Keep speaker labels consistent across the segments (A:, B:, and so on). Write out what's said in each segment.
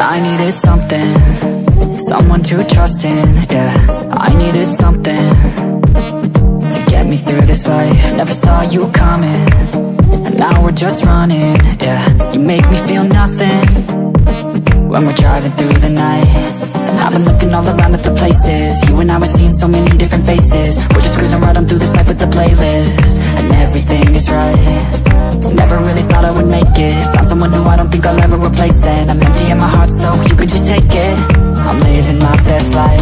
A: I needed something. Someone to trust in, yeah. I needed something To get me through this life. Never saw you coming And now we're just running, yeah. You make me feel nothing When we're driving through the night. I've been looking all around at the places. You and I were seeing so many different faces. We're just cruising right on through this life with the playlist. And everything replace And I'm empty in my heart so you can just take it. I'm living my best life.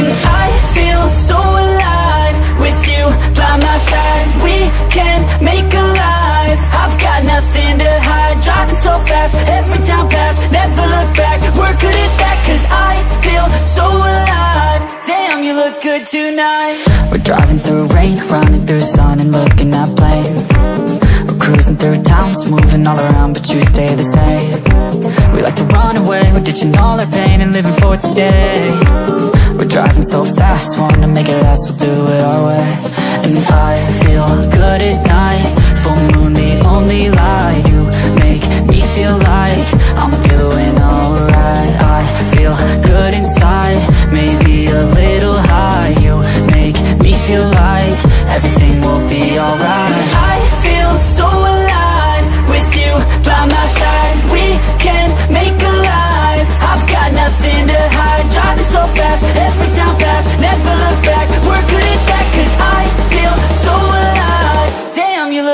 B: And I feel so alive With you by my side. We can make a life. I've got nothing to hide. Driving so fast, every town pass Never look back, we're good at that Cause I feel so alive. Damn, you look good tonight.
A: We're driving through rain, running through all around But you stay the same. We like to run away, we're ditching all our pain And living for today. We're driving so fast, wanna make it last We'll do it our way. And I feel good at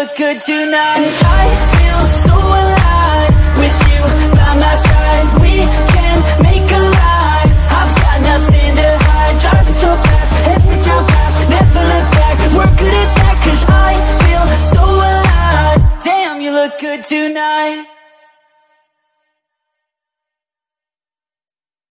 B: look good tonight. I feel so alive With you by my side. We can make a life I've got nothing to hide. Driving so fast, every town pass Never look back, we're good at that Cause I feel so alive. Damn, you look good tonight